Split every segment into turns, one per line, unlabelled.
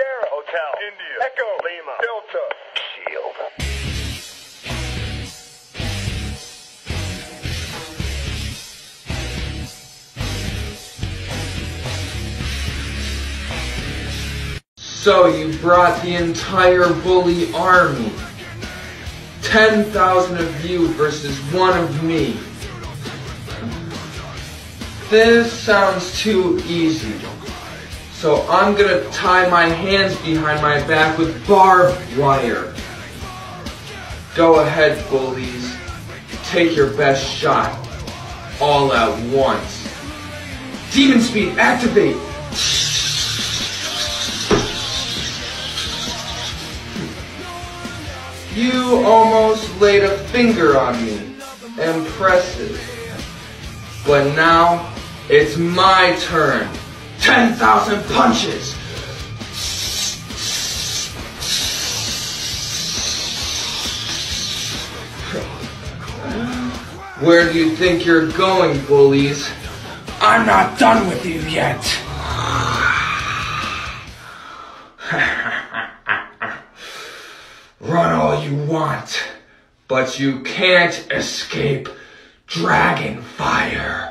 Hotel. India. Echo. Lima. Delta. Shield.
So you brought the entire bully army. 10,000 of you versus one of me. This sounds too easy. So I'm gonna tie my hands behind my back with barbed wire. Go ahead, bullies. Take your best shot. All at once. Demon speed, activate! You almost laid a finger on me. Impressive. But now, it's my turn. 10,000 punches! Where do you think you're going, bullies? I'm not done with you yet! Run all you want, but you can't escape dragon fire.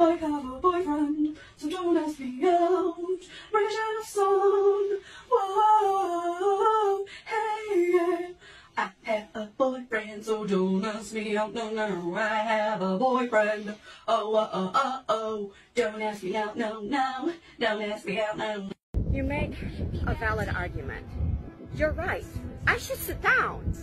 I have a boyfriend, so don't ask me out. British song, whoa, hey, yeah. I have a boyfriend, so don't ask me out. No, no, I have a boyfriend. Oh, oh, oh, oh, oh. Don't ask me out, no, no. Don't ask me out, no.
You make a valid argument. You're right. I should sit down.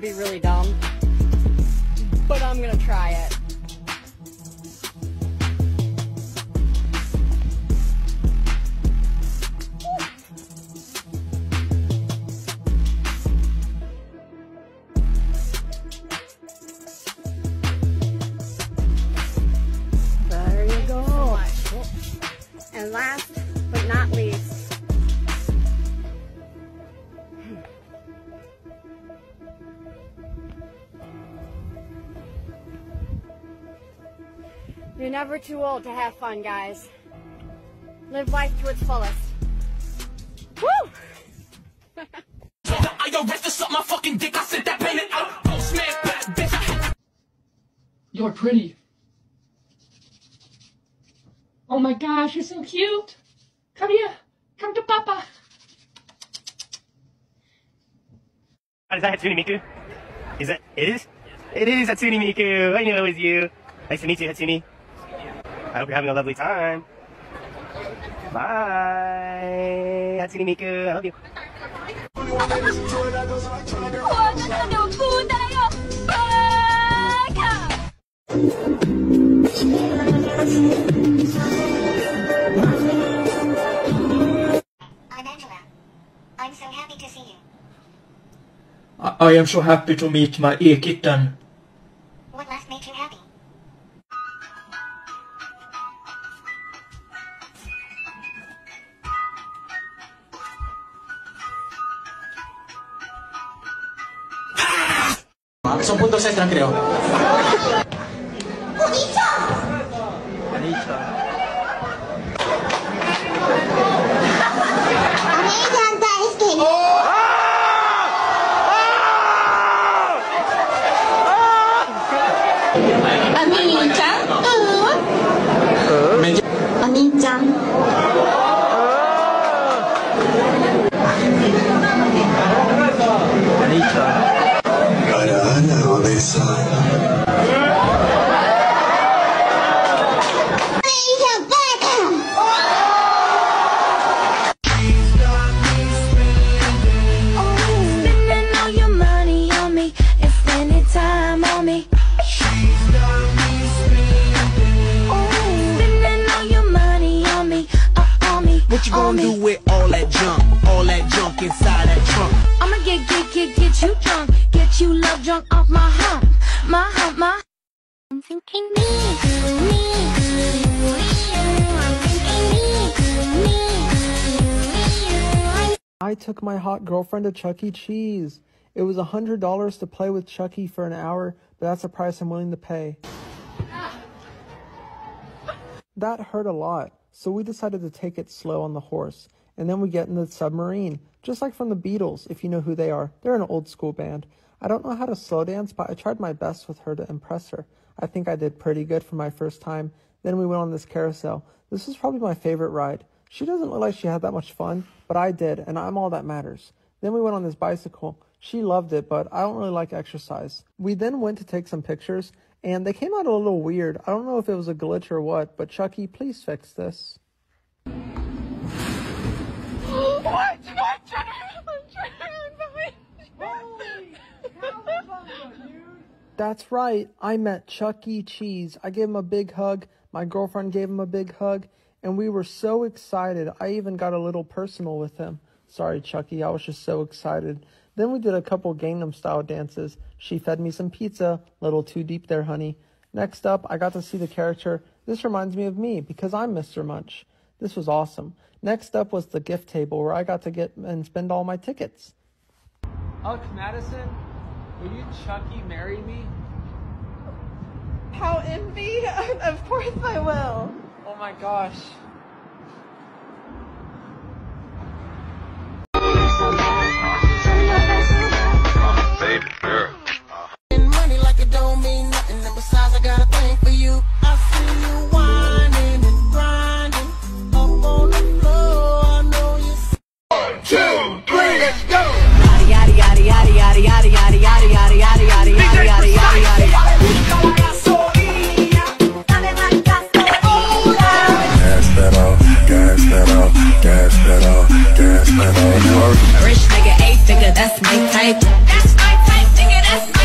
Be really dumb, but I'm gonna try it. Never too old to have fun, guys. Live life to its fullest. Woo! I arrested up my fucking dick. I said that payment out.
You're pretty. Oh my gosh, you're so cute. Come here. Come to Papa.
Is that Hatsune Miku? Is that it is? It is Hatsune Miku. I knew it was you. Nice to meet you, Hatsune. I hope you're having a lovely time. Bye. Hatsune Miku. I love you.
I'm so happy to see you.
I, I am so happy to meet my e-kitten. Son puntos extras creo.
My
hot girlfriend to Chuck E. Cheese. It was a hundred dollars to play with Chucky for an hour, but that's a price I'm willing to pay. That hurt a lot, so we decided to take it slow on the horse, and then we get in the submarine, just like from the Beatles, if you know who they are. They're an old school band. I don't know how to slow dance, but I tried my best with her to impress her. I think I did pretty good for my first time. Then we went on this carousel. This was probably my favorite ride. She doesn't look like she had that much fun, but I did, and I'm all that matters. Then we went on this bicycle. She loved it, but I don't really like exercise. We then went to take some pictures, and they came out a little weird. I don't know if it was a glitch or what, but Chucky, please fix this.
What? What?
That's right. I met Chuck E. Cheese. I gave him a big hug. My girlfriend gave him a big hug. And we were so excited. I even got a little personal with him. Sorry, Chucky. I was just so excited. Then we did a couple Gangnam style dances. She fed me some pizza. Little too deep there, honey. Next up, I got to see the character. This reminds me of me because I'm Mr. Munch. This was awesome. Next up was the gift table where I got to get and spend all my tickets.
Alex Madison, will you Chucky marry me?
How envy? of course I will
my gosh.
Baby
girl. Rich nigga, eight figure, that's my type. That's my type, nigga, that's my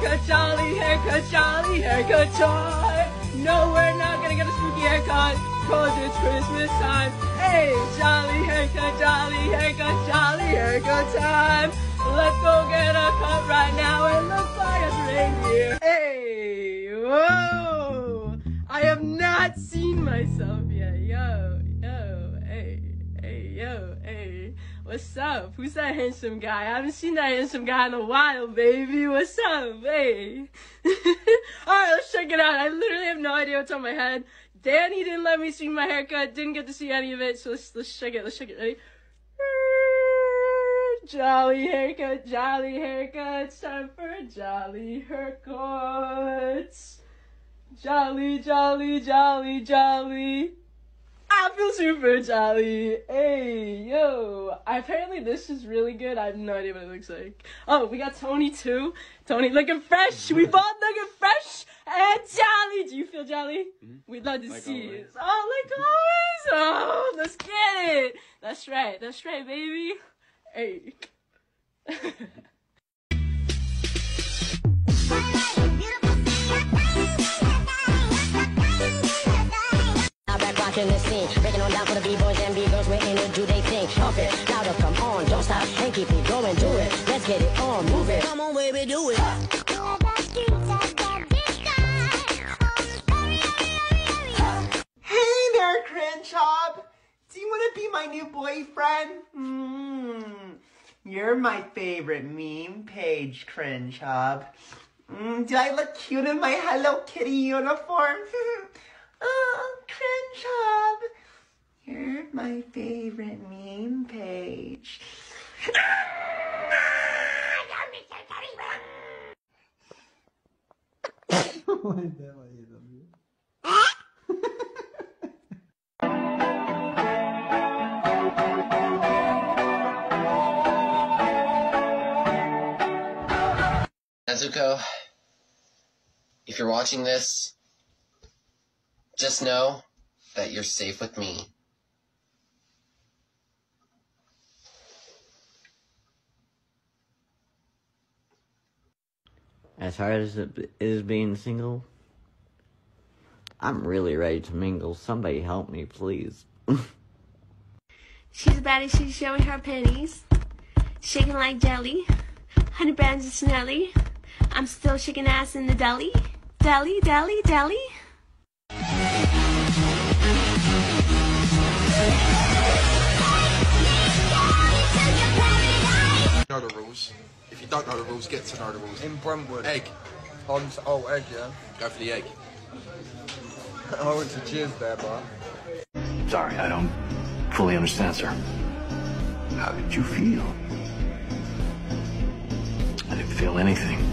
haircut, jolly haircut, jolly haircut time. No, we're not gonna get a spooky haircut, cause it's Christmas time. Hey, jolly haircut, jolly haircut, jolly haircut time. Let's go get a cut right now and look like a reindeer. Hey, whoa! I have not seen myself What's up? Who's that handsome guy? I haven't seen that handsome guy in a while, baby. What's up? Hey. Alright, let's check it out. I literally have no idea what's on my head. Danny didn't let me see my haircut, didn't get to see any of it, so let's let's check it. Let's check it. Ready? Jolly haircut, jolly haircut, it's time for jolly haircuts. Jolly, jolly, jolly, jolly. I feel super jolly. Hey, yo. Apparently this is really good. I have no idea what it looks like. Oh, we got Tony too. Tony looking fresh. We both looking fresh and jolly. Do you feel jolly? Mm-hmm. We'd love to see you. Oh, like always. Oh, let's get it. That's right. That's right, baby. Hey.
I'm back watching this scene, breaking on down for the b-boys and b-girls, we're in it, do they think? Pump it, louder, come on, don't stop, and keep it going, do it. Let's get it on, move it.
Come on, baby, do it.
Hey there, Crunchop! Do you want to be my new boyfriend? Mm. You're my favorite meme page, Cringe Hub. Mm, do I look cute in my Hello Kitty uniform? oh, Cringe Hub. You're my favorite meme page.
Nezuko, if you're watching this, just know that you're safe with me.
As hard as it is being single, I'm really ready to mingle. Somebody help me, please.
She's a baddie, she's showing her pennies. Shaking like jelly. Honey bands of Snelly. I'm still shaking ass in the deli. Deli, deli, deli.
Know the rules. If you don't know the rules, get to know the rules.
In Brentwood.
Egg.
On, oh, egg, yeah.
Go for the egg.
I went to cheers there, bro.
Sorry, I don't fully understand, sir. How did you feel? I didn't feel anything.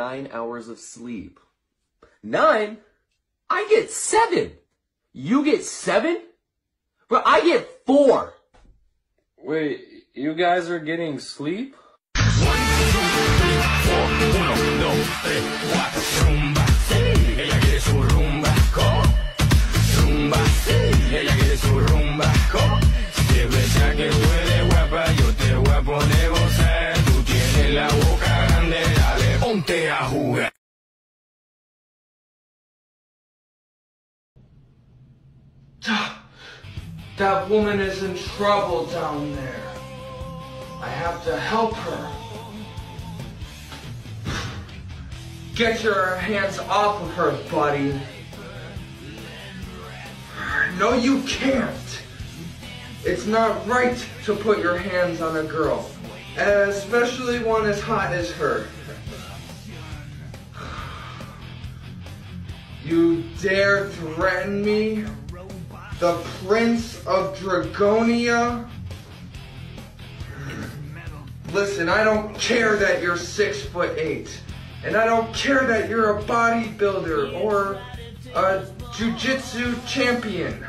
Nine hours of sleep. Nine? I get seven. You get seven? But I get four.
Wait, you guys are getting sleep?
Ella quiere su rumba, ¿cómo? Rumba, ella quiere su rumba, ¿cómo? Si te ves que tú guapa, yo te voy a poner gozar. Tú tienes la boca grande, dale, ponte a jugar.
That woman is in trouble down there. I have to help her. Get your hands off of her, buddy. No, you can't. It's not right to put your hands on a girl, especially one as hot as her. You dare threaten me? The Prince of Dragonia? Listen, I don't care that you're six foot eight. And I don't care that you're a bodybuilder or a jujitsu champion.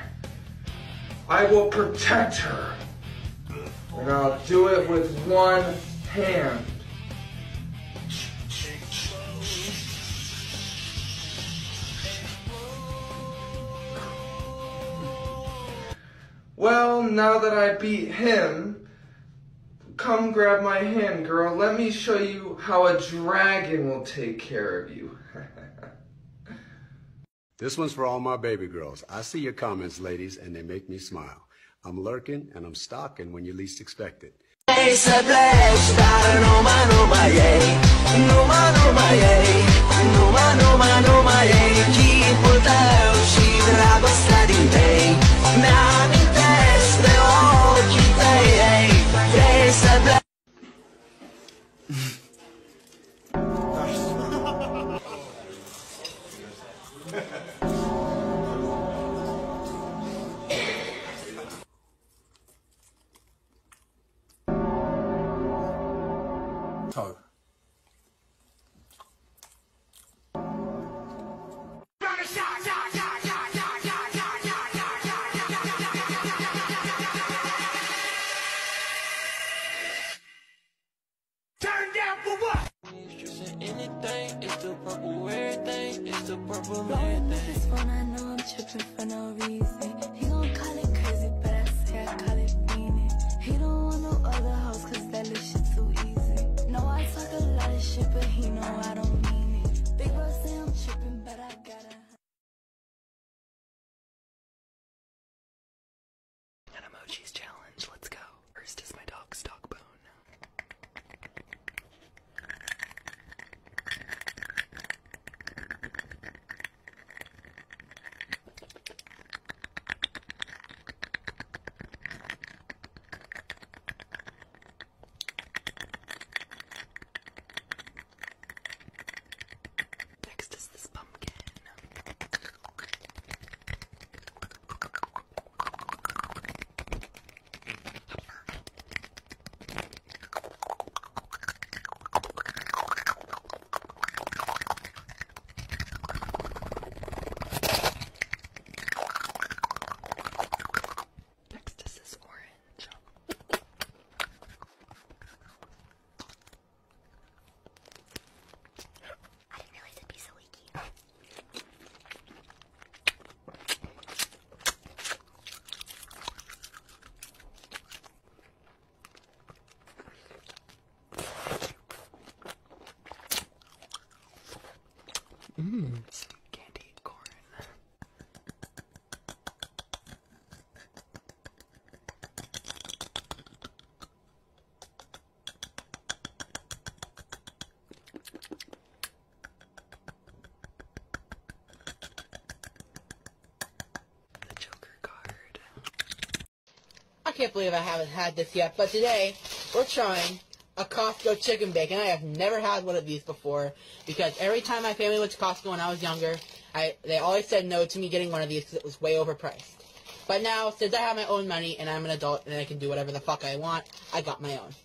I will protect her. And I'll do it with one hand. Well, now that I beat him, come grab my hand, girl. Let me show you how a dragon will take care of you.
This one's for all my baby girls. I see your comments, ladies, and they make me smile. I'm lurking and I'm stalking when you least expect it.
Esa
can't believe I haven't had this yet, but today we're trying a Costco chicken bacon. I have never had one of these before because every time my family went to Costco when I was younger, I they always said no to me getting one of these because it was way overpriced. But now, since I have my own money and I'm an adult and I can do whatever the fuck I want, I got my own.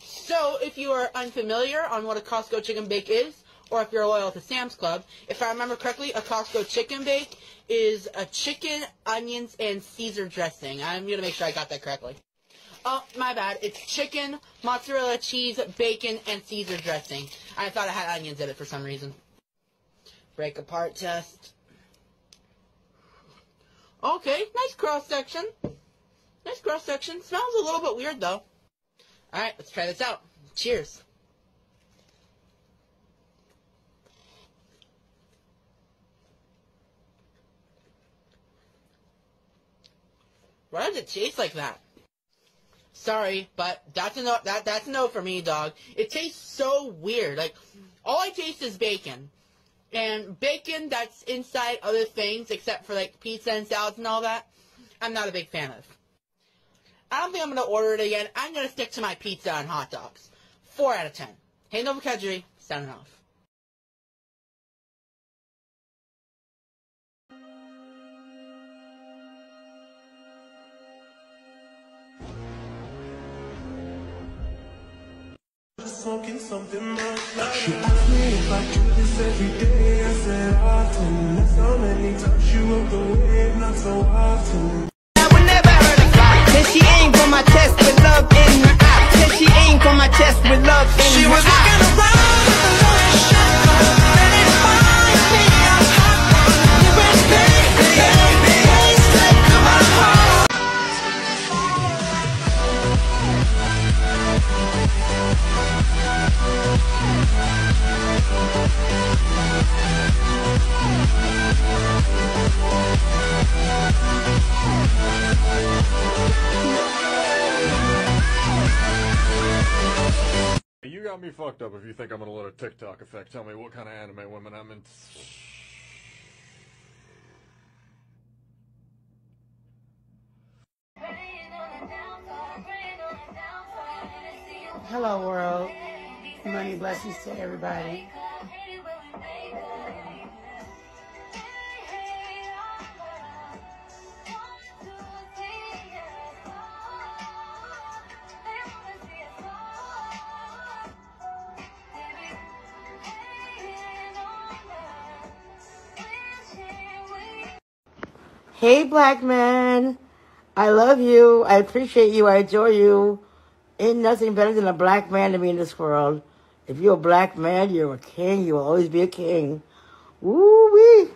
So, if you are unfamiliar on what a Costco chicken bake is, or if you're loyal to Sam's Club, if I remember correctly, a Costco chicken bake is a chicken, onions, and Caesar dressing. I'm gonna make sure I got that correctly. Oh, my bad. It's chicken, mozzarella cheese, bacon, and Caesar dressing. I thought it had onions in it for some reason. Break apart test. Okay, nice cross section. Nice cross section. Smells a little bit weird though. Alright, let's try this out. Cheers. Why does it taste like that? Sorry, but that's a no. That that's no for me, dog. It tastes so weird. Like all I taste is bacon, and bacon that's inside other things except for like pizza and salads and all that. I'm not a big fan of. I don't think I'm gonna order it again. I'm gonna stick to my pizza and hot dogs. Four out of ten. Hey, Nova Kadri, signing off.
Smoking something much like She asked me if I do this every day. I said often. That's how many times you walk away, not so often.
Said she aimed for my
up if you think I'm gonna let a TikTok effect tell me what kind of anime women I'm into.
Hello, world. Money blessings to everybody.
Hey, black man. I love you. I appreciate you. I adore you. Ain't nothing better than a black man to me in this world.
If you're a black man, you're a king. You will always be a king. Woo wee.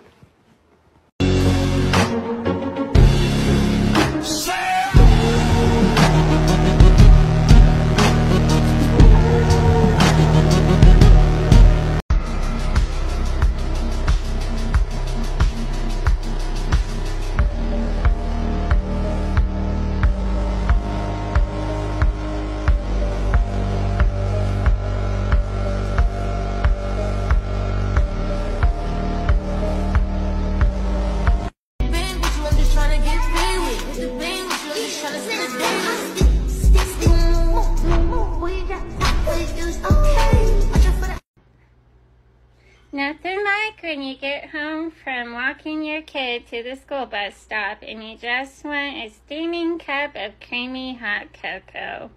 Get home from walking your kid to the school bus stop and you just want a steaming cup of creamy hot cocoa.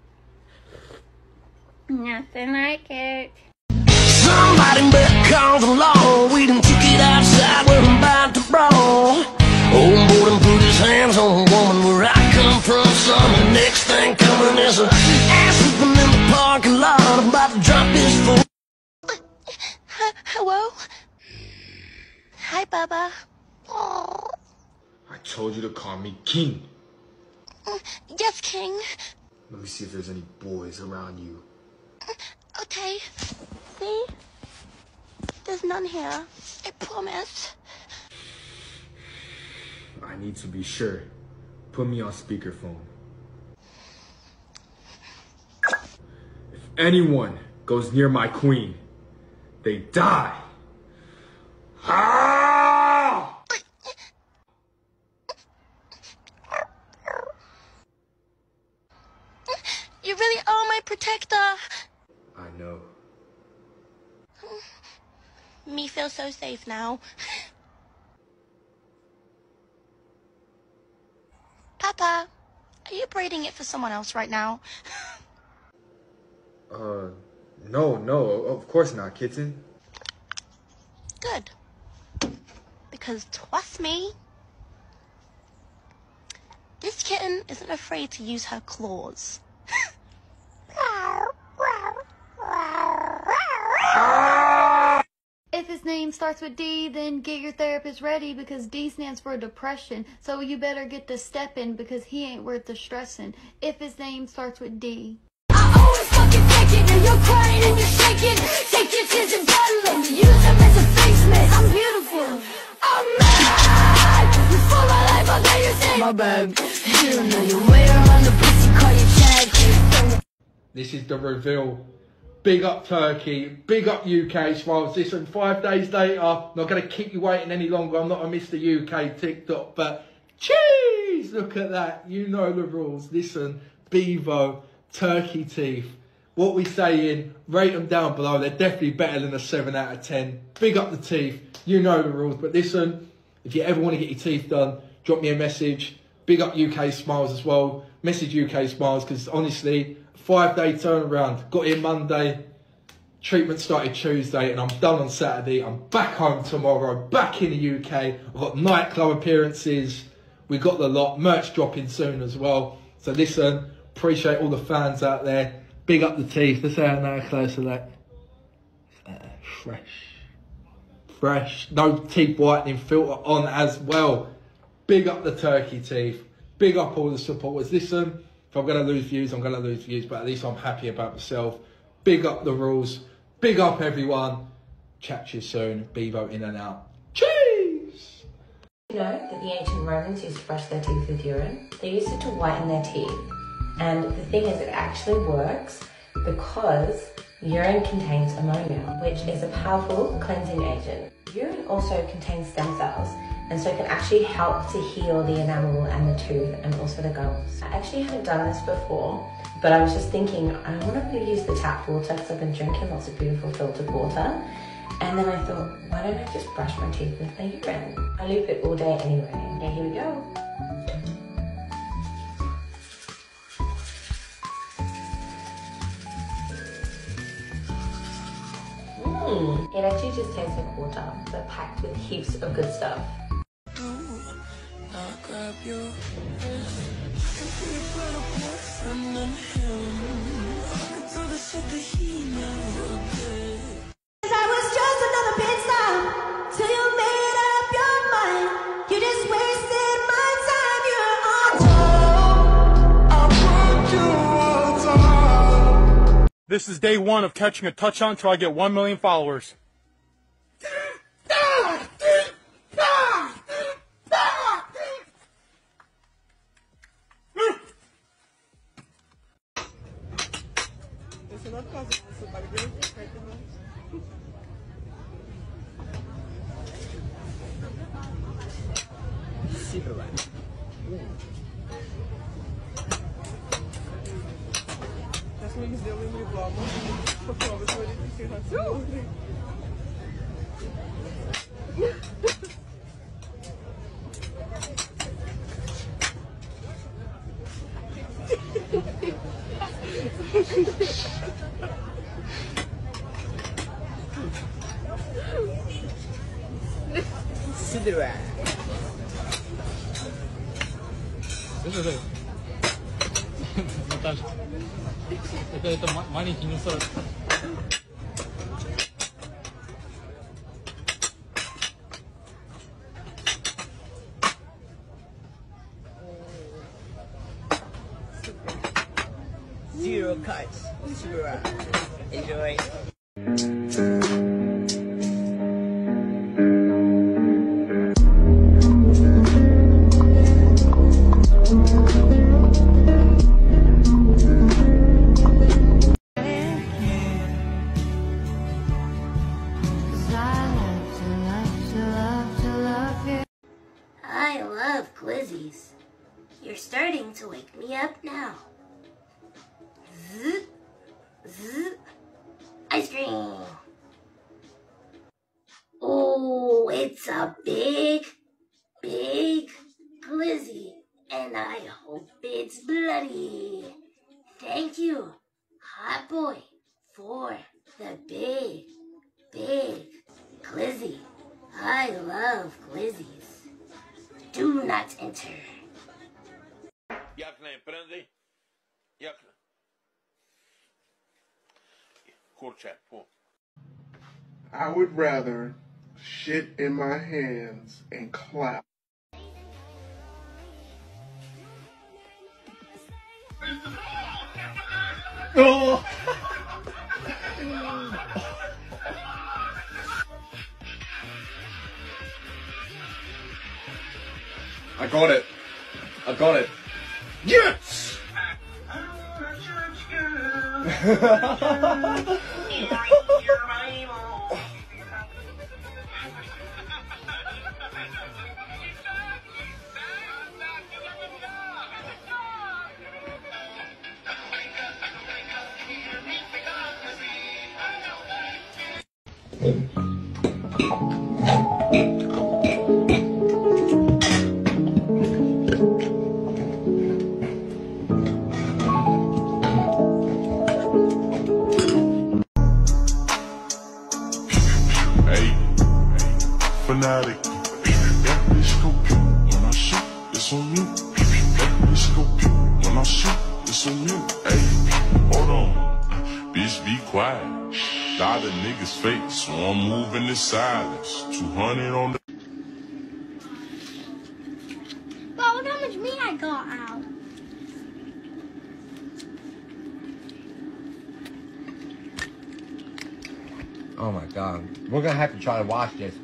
Nothing like it.
Somebody better comes along. We done took it outside where I'm about to brawl. Old boy done put his hands on a woman where I come from, son. The next thing coming is a ass whooping in the parking lot. About to drop his foot.
Hello? Hi, Bubba. Oh,
I told you to call me King.
Mm, yes, King.
Let me see if there's any boys around you.
Okay. See? There's none here. I promise.
I need to be sure. Put me on speakerphone. If anyone goes near my queen, they die. Ah!
You really are my protector.
I know.
Me feel so safe now. Papa, are you braiding it for someone else right now?
Uh, no, no, of course not, kitten.
Good. Because trust me, this kitten isn't afraid to use her claws.
If his name starts with D, then get your therapist ready because D stands for depression. So you better get the step in because he ain't worth the stressing. If his name starts with D.
And you're crying and you're shaking. Take your tears and bottle them. Use them as a face mask. I'm beautiful. I'm mad. You for my life, I'll get you sick. My bad. You don't know your way around the pussy, call your tag.
This is the reveal. Big up Turkey, big up UK Smiles. Listen, five days later, not going to keep you waiting any longer. I'm not a Mr. UK TikTok, but cheese! Look at that. You know the rules. Listen, Bevo, Turkey Teeth. What we saying, rate them down below. They're definitely better than a 7 out of 10. Big up the teeth. You know the rules. But listen, if you ever want to get your teeth done, drop me a message. Big up UK Smiles as well. Message UK Smiles because honestly, five day turnaround. Got in Monday. Treatment started Tuesday and I'm done on Saturday. I'm back home tomorrow. Back in the UK. I've got nightclub appearances. We got the lot. Merch dropping soon as well. So listen, appreciate all the fans out there. Big up the teeth. Let's have another closer look. Uh, fresh. Fresh. No teeth whitening filter on as well. Big up the turkey teeth. Big up all the supporters. Listen, if I'm going to lose views, I'm going to lose views, but at least I'm happy about myself. Big up the rules. Big up everyone. Chat to you soon. Bevo in and out. Cheese!
You know that the ancient Romans used to brush their teeth with urine? They used it to whiten their teeth. And the thing is, it actually works because urine contains ammonia, which is a powerful cleansing agent. Urine also contains stem cells, and so it can actually help to heal the enamel and the tooth and also the gums. I actually haven't done this before, but I was just thinking, I want to use the tap water because I've been drinking lots of beautiful filtered water. And then I thought, why don't I just brush my teeth with my urine? I loop it all day anyway. Yeah, here we go. Mm, it actually just tastes like water, but packed with heaps of good stuff.
Now
This is day one of catching a touchdown until I get 1 million followers.
And I hope it's bloody. Thank you, hot boy, for the big, big glizzy. I love glizzies. Do not enter.
Jak najprędzej. Jak. Kurczę, fu.
I would rather shit in my hands and clap.
Oh!
I got it. I got it.
Yes!
Fanatic. Fake, so I'm moving in silence. 200 on the.
But look how much meat I got out.
Oh my god. We're gonna have to try to wash this.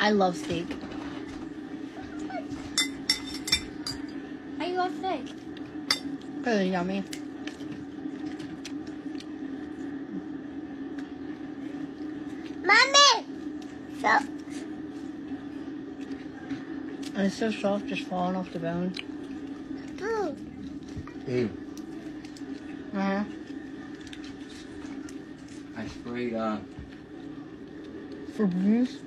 I love steak.
I love steak.
Really yummy.
Mommy! So,
And it's so soft, just falling off the bone.
boo.
Ew.
Uh-huh.
I sprayed, uh,
Febreze?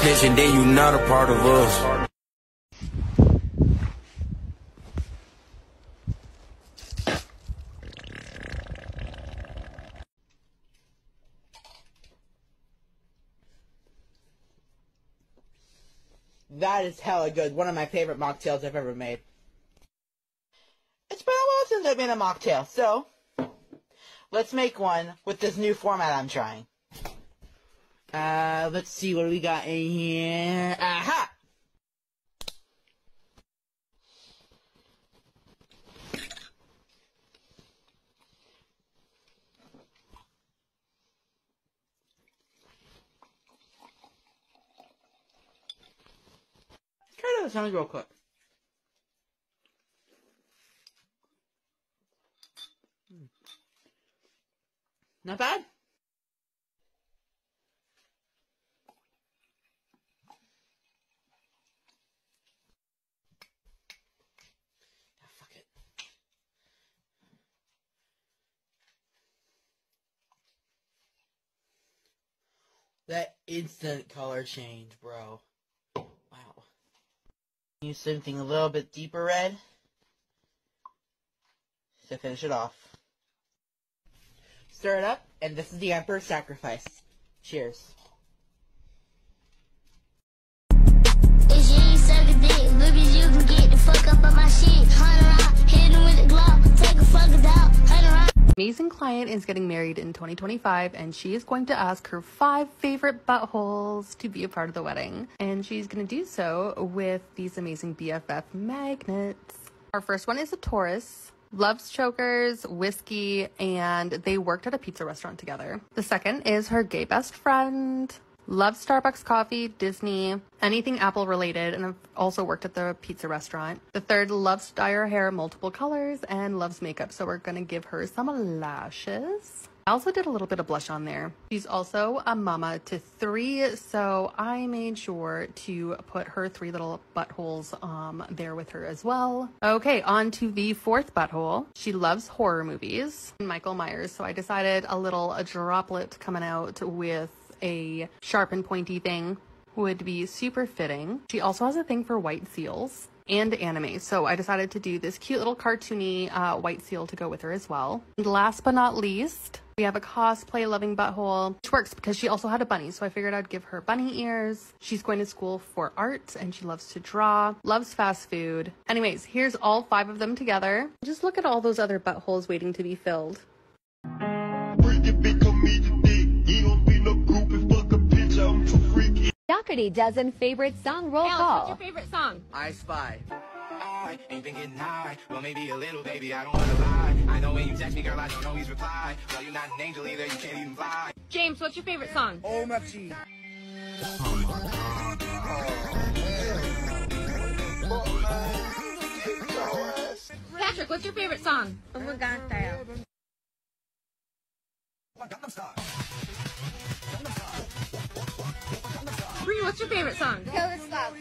Snitching, then you not a part of us.
That is hella good. One of my favorite mocktails I've ever made. It's been a while since I've made a mocktail, so let's make one with this new format I'm trying. Uh, let's see what we got in here. Aha! Try those sounds real quick. Hmm. Not bad. That instant color change, bro. Wow. Use something a little bit deeper red to finish it off. Stir it up, and this is the Emperor's Sacrifice. Cheers.
Fuck up on my shit. Hunt around, hit him with a take a out.
Amazing client is getting married in 2025 and she is going to ask her five favorite buttholes to be a part of the wedding. And she's going to do so with these amazing BFF magnets. Our first one is a Taurus. Loves chokers, whiskey, and they worked at a pizza restaurant together. The second is her gay best friend. Loves Starbucks coffee, Disney, anything Apple related, and I've also worked at the pizza restaurant. The third loves dye her hair multiple colors and loves makeup, so we're gonna give her some lashes. I also did a little bit of blush on there. She's also a mama to three, so I made sure to put her three little buttholes um, there with her as well. Okay, on to the fourth butthole. She loves horror movies, Michael Myers, so I decided a little a droplet coming out with a sharp and pointy thing would be super fitting. She also has a thing for white seals and anime, so I decided to do this cute little cartoony uh, white seal to go with her as well. And last but not least, we have a cosplay loving butthole, which works because she also had a bunny, so I figured I'd give her bunny ears. She's going to school for art and she loves to draw, loves fast food. Anyways, here's all five of them together. Just look at all those other buttholes waiting to be filled.
Doherty does an favorite song roll
Alex,
call.
what's your favorite song?
I Spy.
I ain't thinking high. Well, maybe a little, baby. I don't wanna lie. I know when you text me, girl, I don't always reply. Well, you're not an angel either. You can't even fly.
James, what's your favorite song?
Oh, Maxi.
Patrick, what's your favorite song?
Oh my god, style.
Bree, what's your favorite song?
Kill this love.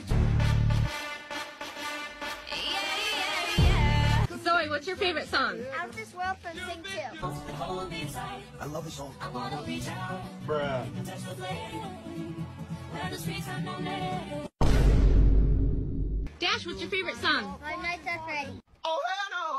Zoe, what's your favorite song?
Out this world from Sing 2.
I love this song.
Bruh.
Dash, what's your favorite song?
Five Nights at Freddy.
Oh, hell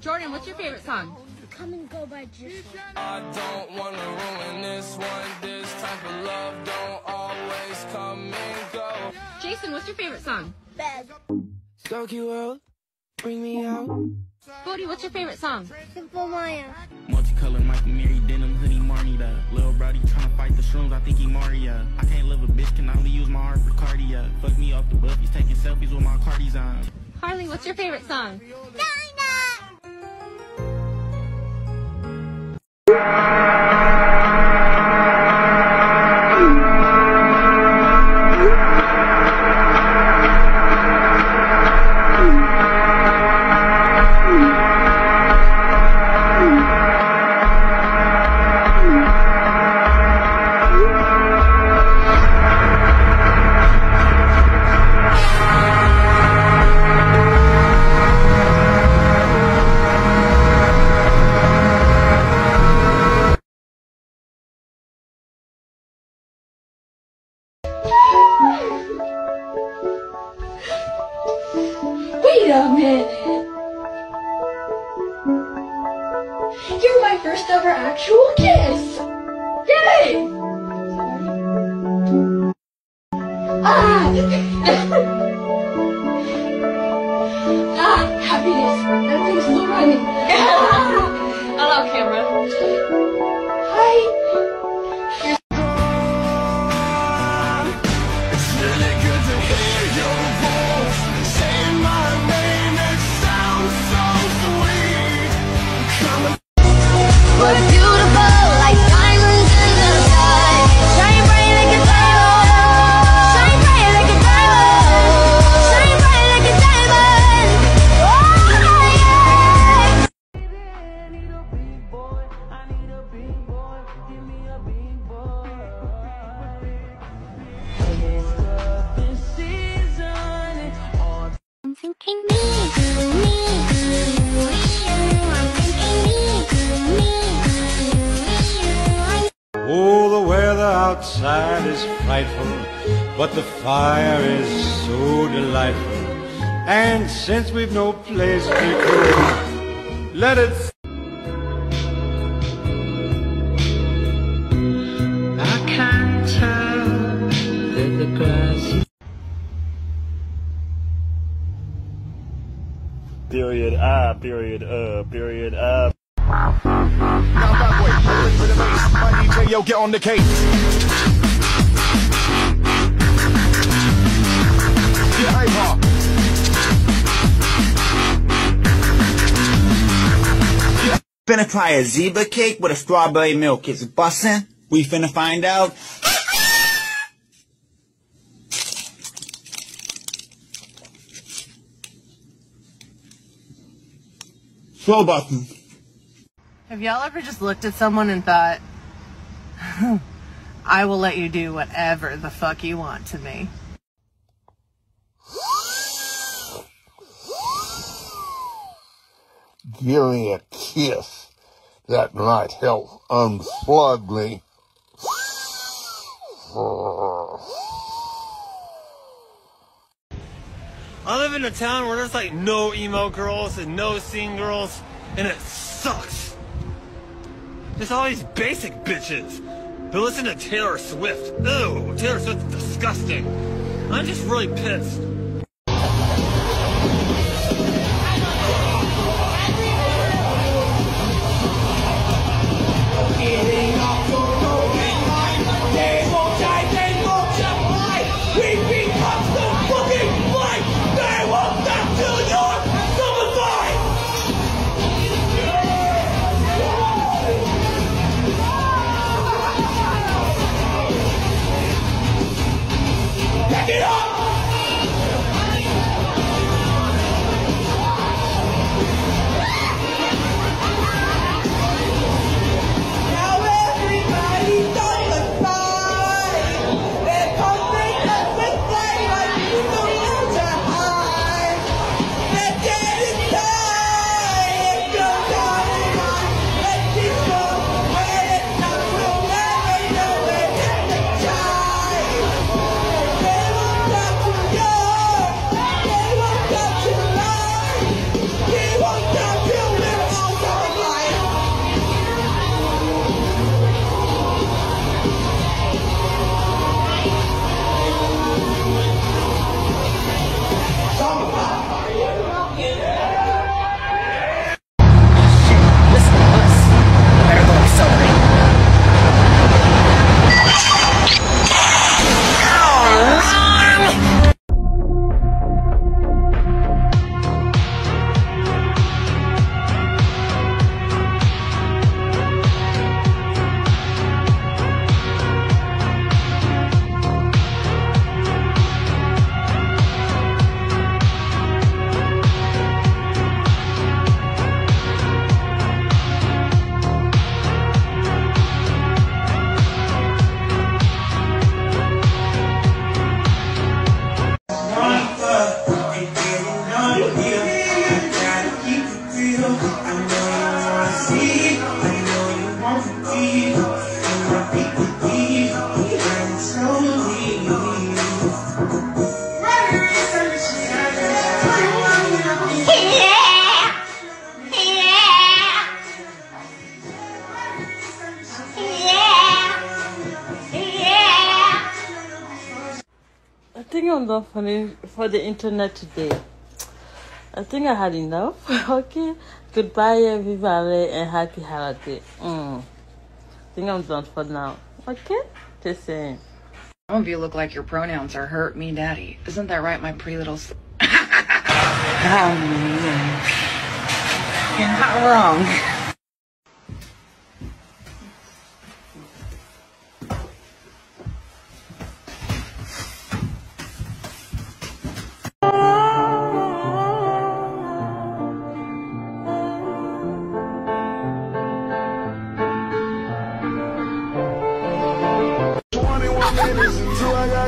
Jordan, what's your favorite song?
Come and go by just
I don't wanna ruin this one. This type of love don't always come and go.
Jason, what's your favorite song?
Bed.
Skirky world.
Bring me out.
Bodie, what's your favorite song?
Simple Maya.
Multicolored Michael Mary denim hoodie Marnita. Lil Brody tryna fight the shrooms, I think he Maria. I can't live a bitch, can only use my heart for cardia. Fuck me off the buff, he's taking selfies with my cardies on.
Harley, what's your favorite song?
Wait
Yo, get on the case. Yeah, hey,
Finna try a zebra cake with a strawberry milk. It's bussin'. We finna find out. Slow button.
Have y'all ever just looked at someone and thought, I will let you do whatever the fuck you want to me?
Give me a kiss. That might help unplug me.
I live in a town where there's like no emo girls and no scene girls, and it sucks. There's all these basic bitches who listen to Taylor Swift. Ew, Taylor Swift's disgusting. I'm just really pissed.
For the, internet today. I think I had enough. okay. Goodbye, everybody, and happy holiday. Mm. I think I'm done for now. Okay? Just saying.
Some of you look like your pronouns are hurt me daddy. Isn't that right, my pretty little. s- You're not wrong.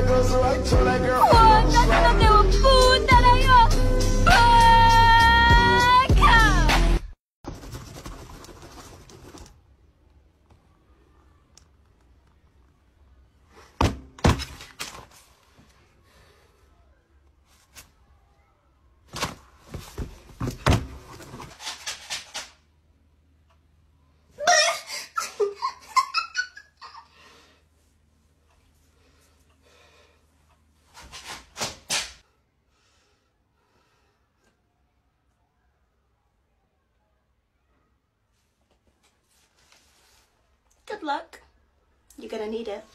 Good need it.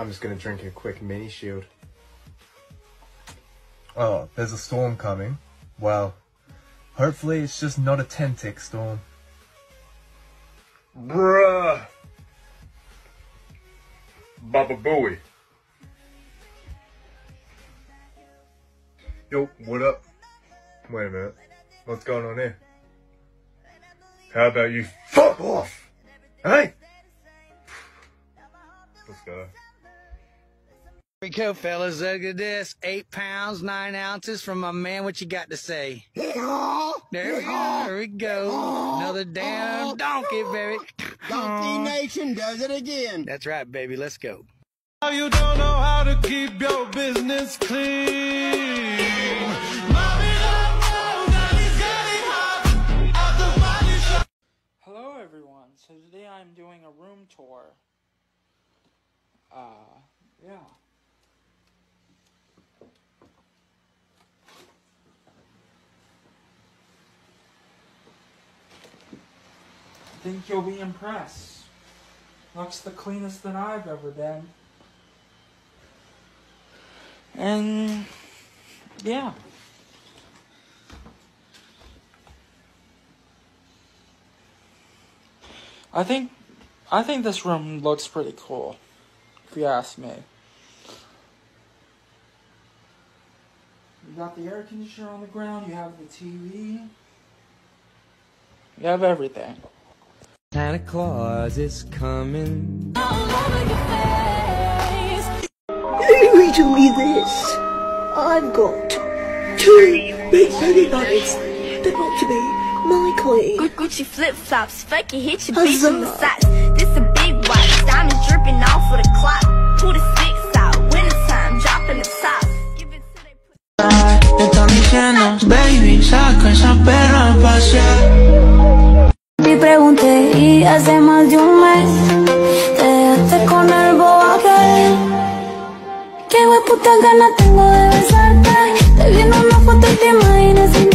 I'm just gonna drink a quick mini shield.
Oh, there's a storm coming. Well, hopefully it's just not a 10 tick storm.
Bruh. Baba Booey.
Yo, what up? Wait a minute. What's going on here?
How about you fuck off? Hey?
Let's go.
Here we go, fellas. Look at this. Eight pounds, nine ounces from my man. What you got to say? There we go. There we go. Another damn donkey, baby.
Donkey Nation does it again.
That's right, baby. Let's go.
You don't know how to keep your business clean.
Hello everyone. So today I'm doing a room tour. Uh, yeah. Think you'll be impressed. Looks the cleanest that I've ever been. And yeah. I think I think this room looks pretty cool, if you ask me. You got the air conditioner on the ground, you have the TV. You have everything.
Santa Claus is coming.
Read to me this. I've got two big penny nuggets that ought to be my queen.
Gu- Gucci flip flops, fuck it, hit your
Huzzah.
bitch in the socks. This a big watch, diamonds dripping off of the clock. Pull the six out, wintertime, dropping the top.
Están diciendo, baby, saca esa perra a pasear.
Pregunté y hace más de un mes te dejaste con el bobo aquel. Qué puta ganas tengo de besarte. Te vi en una foto y te imaginas sin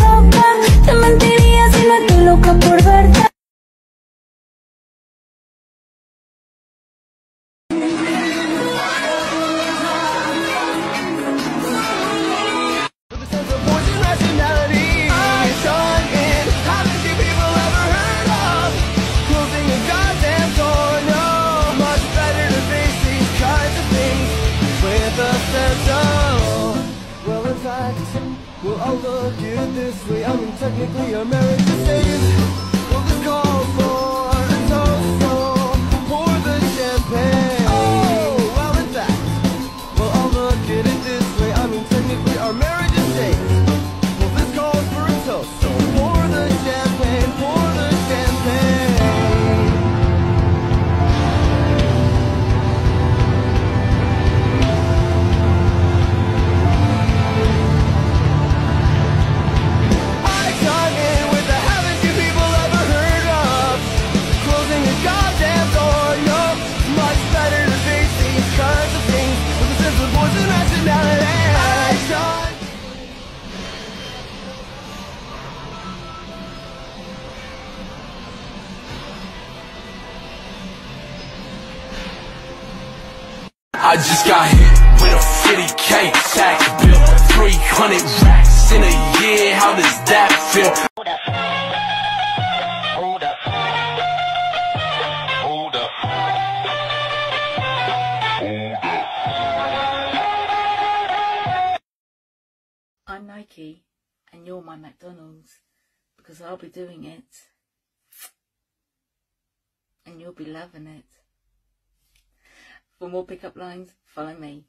it this way. I mean, technically, our marriage.
Got hit with a 50k tax bill, 300 racks in a year. How does that feel?
Hold up. Hold up.
I'm Nike and you're my McDonald's because I'll be doing it and you'll be loving it. For more pickup lines, follow me.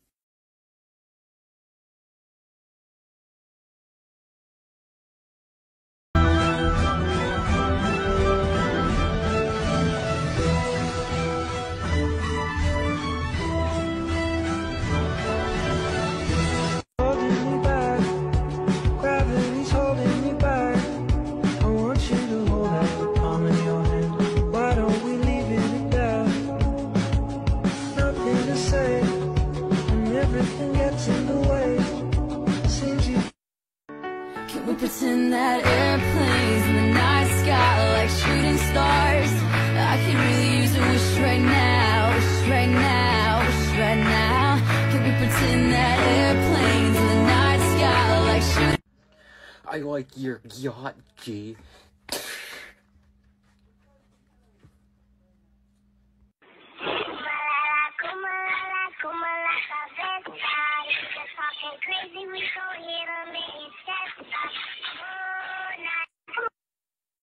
I
like
your yacht, G.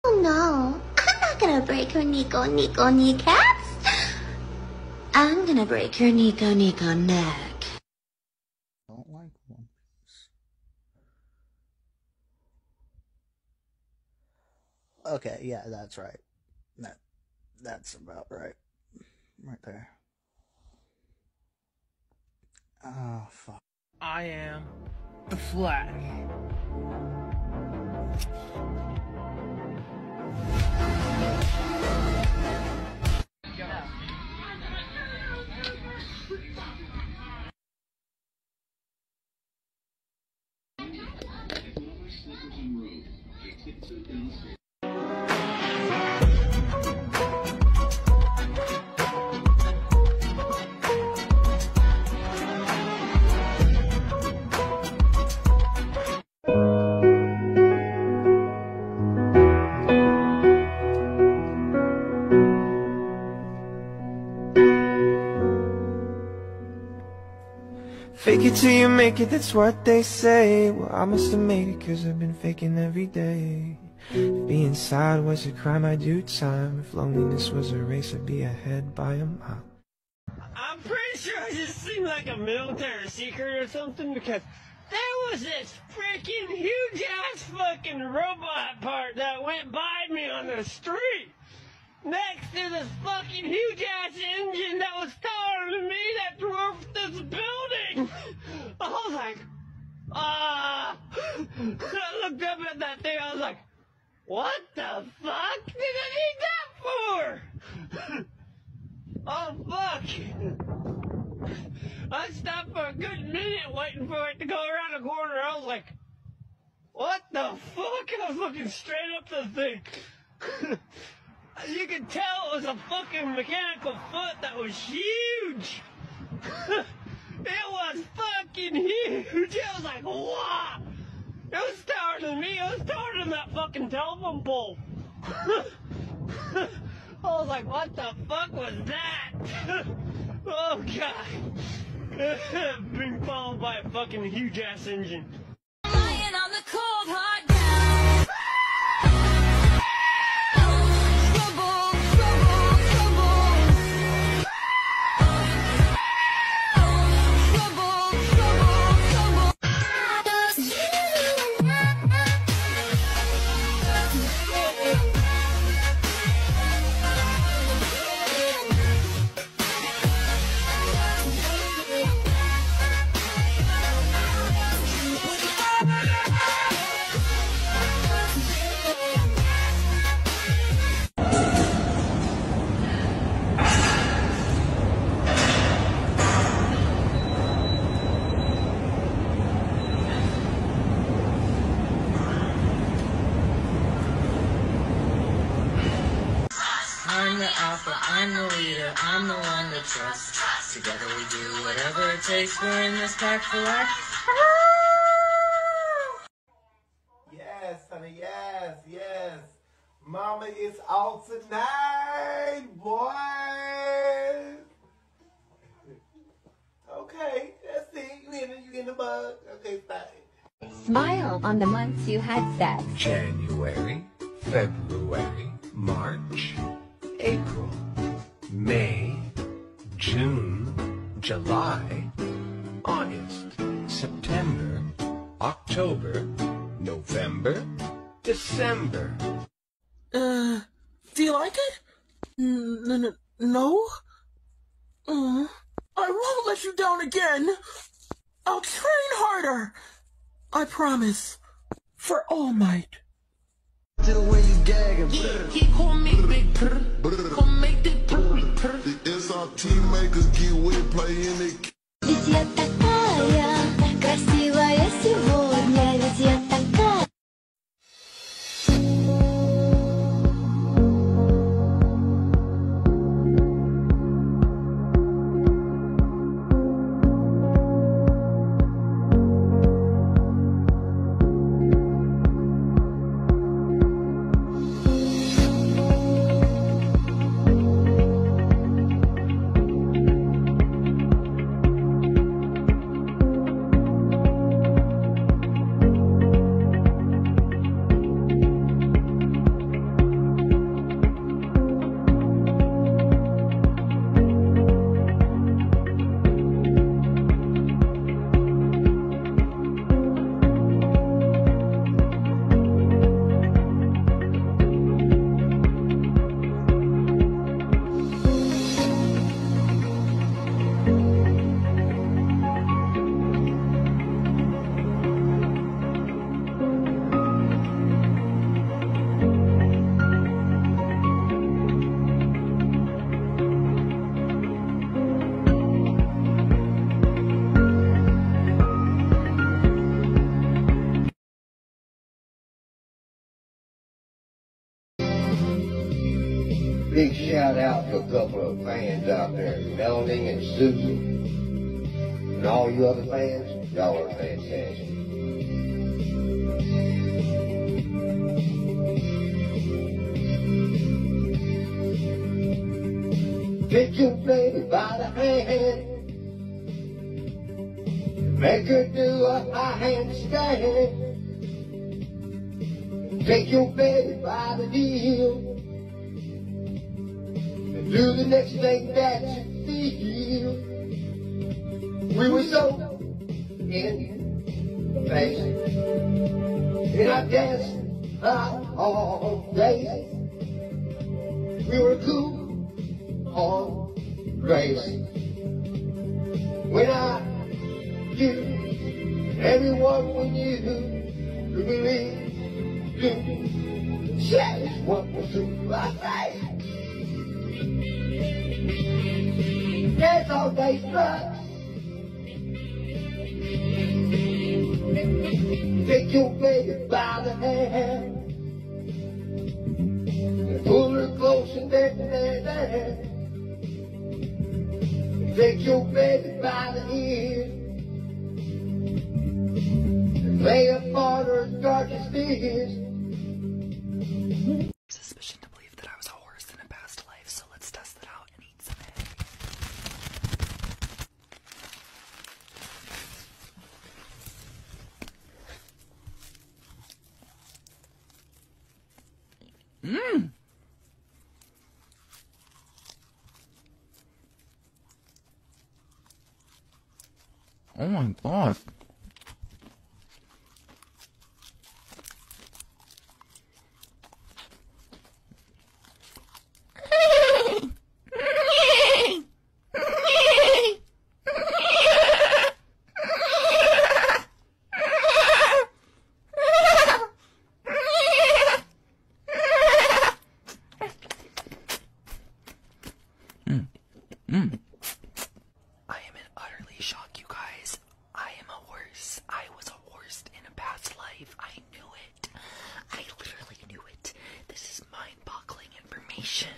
Oh no, I'm not gonna break her Nico Nico kneecaps. I'm gonna break her Nico Nico neck.
don't like One Piece. Okay, yeah, that's right. That that's about right. Right there. Oh fuck.
I am the Flash.
Fake it till you make it, that's what they say. Well, I must have made it cause I've been faking every day. If being sad was a crime, I'd do time. If loneliness was a race, I'd be ahead by a mile.
I'm pretty sure I just seemed like a military secret or something because there was this freaking huge ass fucking robot part that went by me on the street. Next to this fucking huge ass engine that was taller than me that dwarfed this building. I was like, ah. I looked up at that thing, I was like, what the fuck did I need that for? Oh fuck! I stopped for a good minute waiting for it to go around the corner. I was like, what the fuck? I was looking straight up the thing. you could tell it was a fucking mechanical foot that was huge. It was fucking huge. I was like, wow! It was taller than me. It was taller than that fucking telephone pole. I was like, what the fuck was that? oh god. Being followed by a fucking huge ass engine.
Lying on the cold hard ground.
I'm the one to trust. Together we do whatever it takes, we're in this pack for life.
Yes, honey, yes, yes. Mama is out tonight, boys. Okay, that's it. You in the, you in the bug. Okay, fine.
Smile on the months you had sex.
January, February, March, April, May, June, July, August, September, October, November, December.
Uh, do you like it? N- n- n- no? Uh, I won't let you down again. I'll train harder. I promise. For All Might.
To the way you gagging. Yeah, he call me Big Purr. Come make the The SRT makers get with playing it.
Shout out to a couple of fans out there, Melanie and Susan. And all you other fans, y'all are fantastic. Take your baby by the hand. Make her do a high handstand. Take your baby by the heel. Do the next thing that you feel. We were so in phase. And I danced all day. We were cool on grace. When I, you, everyone we knew to believe, you, said what was true. I say, dance all day sucks. Take your baby by the hand. and Pull her close and there, there, there. Take your baby by the ear and lay upon her darkest fears.
Suspicion to believe that I was a horse in a past life, so let's test it out and eat some Mmm. Oh my god. Mm. I am in utterly shock, you guys. I am a horse. I was a horse in a past life. I knew it. I literally knew it. This is mind boggling information.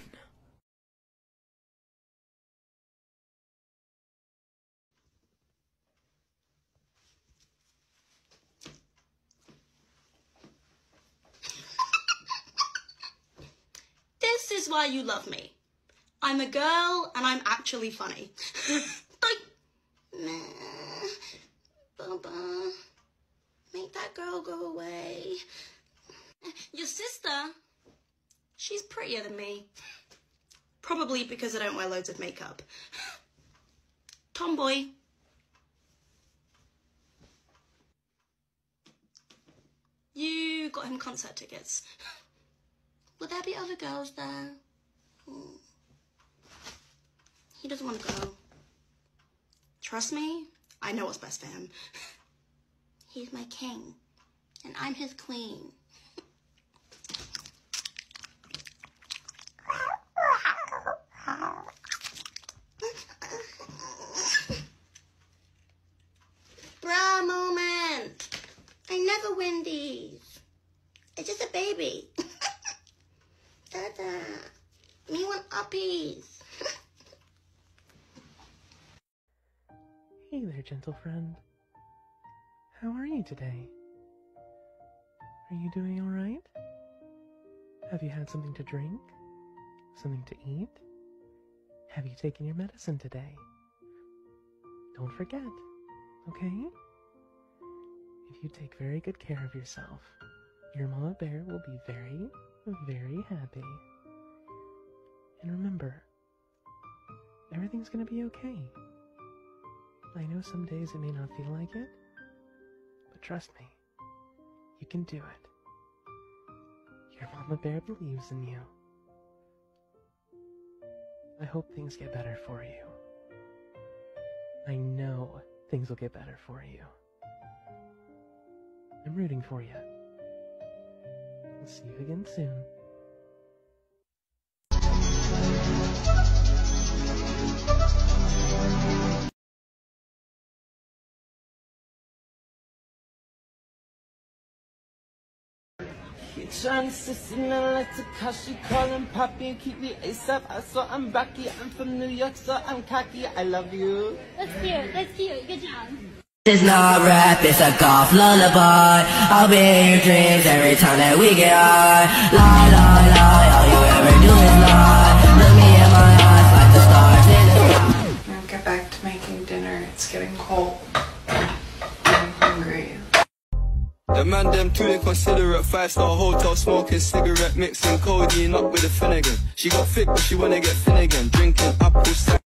This is why you love me. I'm a girl and I'm actually funny. like, Bubba, make that girl go away. Your sister, she's prettier than me. Probably because I don't wear loads of makeup. Tomboy. You got him concert tickets. Will there be other girls there? Hmm. He doesn't want to go. Trust me, He's my king, and I'm his queen. Bra moment. I never win these. It's just a baby. Dada. Me want uppies.
Hey there, gentle friend. How are you today? Are you doing alright? Have you had something to drink? Something to eat? Have you taken your medicine today? Don't forget, okay? If you take very good care of yourself, your mama bear will be very, very happy. And remember, everything's gonna be okay. I know some days it may not feel like it, but trust me, you can do it. Your mama bear believes in you. I hope things get better for you. I know things will get better for you. I'm rooting for you. I'll see you again soon.
Trying to sister me like to cause she calling Poppy and keep me ASAP. I saw I'm Rocky, I'm from New York, so I'm cocky. I love you.
That's cute. That's cute. Good job.
It's not rap, it's a golf lullaby. I'll be in your dreams every time that we get high. Lie, lie, lie, all you ever do is lie.
Man them too inconsiderate Five star hotel smoking cigarette Mixing codeine up with a Finnegan. She got thick but she wanna get Finnegan. Drinking apple cider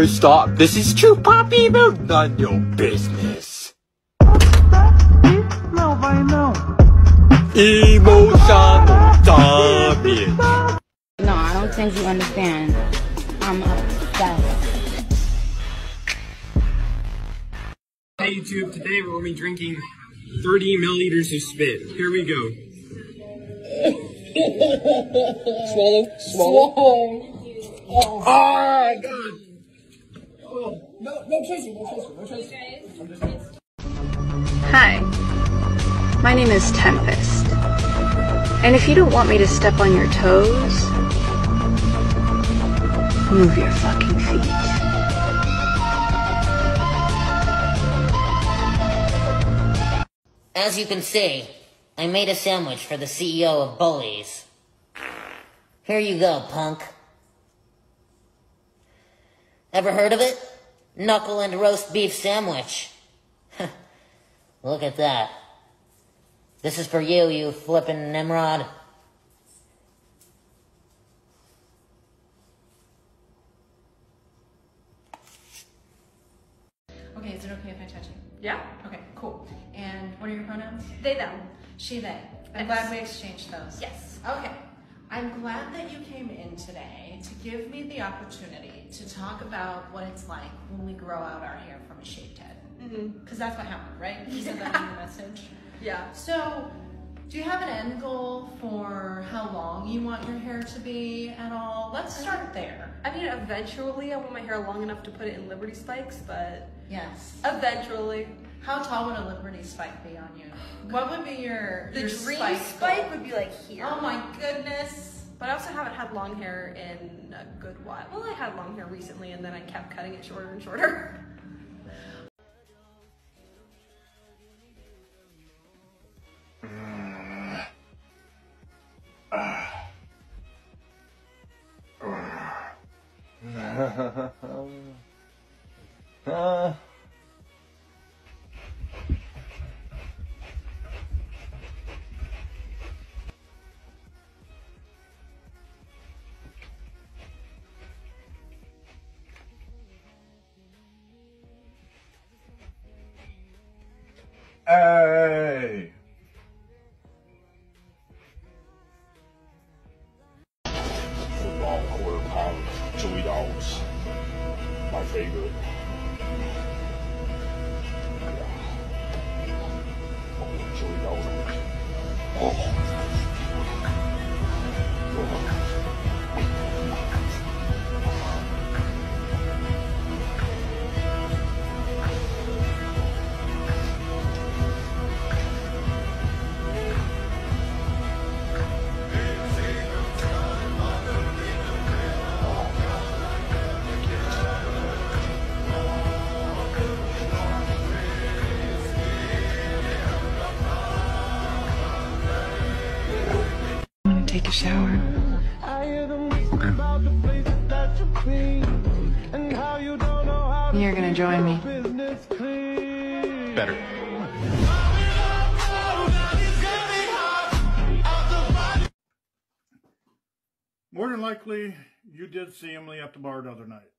Bro, stop. This is true poppy mode. None your business.
Não vai não.
Emotional damage.
No, I don't think you understand. I'm obsessed.
Hey YouTube. Today we're only drinking 30 milliliters of spit. Here we go.
Swallow. Swallow. Oh,
my god.
Hi, my name is Tempest. And if you don't want me to step on your toes, move your fucking feet.
As you can see, I made a sandwich for the CEO of Bullies. Here you go, punk. Ever heard of it? Knuckle and roast beef sandwich. Look at that. This is for you, you flippin' Nimrod.
Okay, is it okay if I touch you? Yeah? Okay, cool. And what are your pronouns? They, them. She, they. I'm glad we exchanged those. Yes. Okay. I'm glad that you came in today to give me the opportunity to talk about what it's like when we grow out our hair from a shaved head. Mm-hmm. Because that's what happened, right? You said that in the message. Yeah. So, do you have an end goal for how long you want your hair to be at all? Let's start there.
I mean, eventually I want my hair long enough to put it in Liberty spikes, but
Yes.
eventually.
How tall would a Liberty spike be on you? What would be your
The
your
dream
spike,
spike would be like here.
Oh my goodness.
But I also haven't had long hair in a good while. Well, I had long hair recently, and then I kept cutting it shorter and shorter.
Hey!
Football quarter pound chili dogs. My favorite.
You're gonna join me.
Better.
More than likely, you did see Emily at the bar the other night.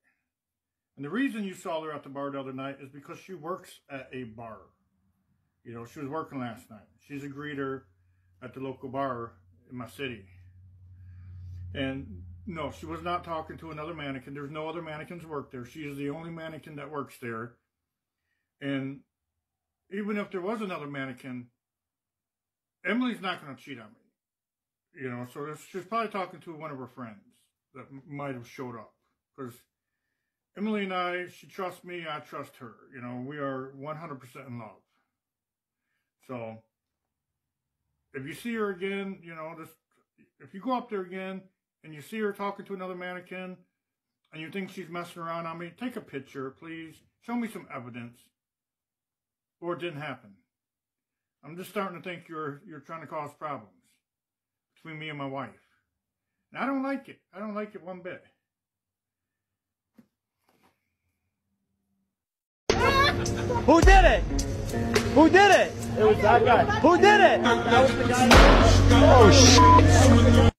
And the reason you saw her at the bar the other night is because she works at a bar. You know, she was working last night. She's a greeter at the local bar in my city. And no, she was not talking to another mannequin. There's no other mannequins work there. She is the only mannequin that works there. And even if there was another mannequin, Emily's not going to cheat on me. You know, so she's probably talking to one of her friends that might have showed up. Because Emily and I, she trusts me, I trust her. You know, we are 100% in love. So, if you see her again, you know, just if you go up there again and you see her talking to another mannequin and you think she's messing around on me, take a picture, please. Show me some evidence. Or it didn't happen. I'm just starting to think you're you're trying to cause problems between me and my wife. And I don't like it. I don't like it one bit.
Who did it? Who did it? It was that guy. Who did it? That was the guy. Oh shit.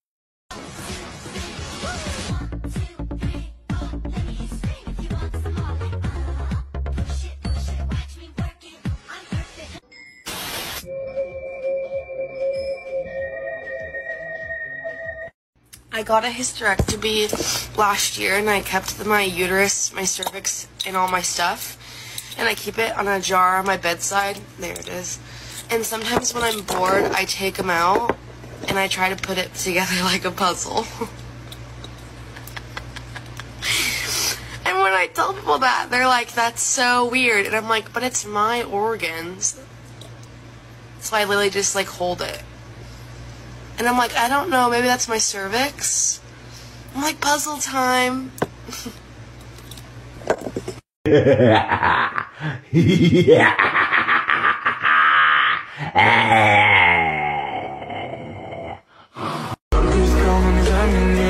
I got a hysterectomy last year and I kept my uterus, my cervix, and all my stuff.
and I keep it on a jar on my bedside. There it is. And sometimes when I'm bored, I take them out and I try to put it together like a puzzle. and when I tell people that, they're like, that's so weird. And I'm like, but it's my organs. So I literally just like hold it. And I'm like, I don't know, maybe that's my cervix. I'm like, puzzle time.
Everything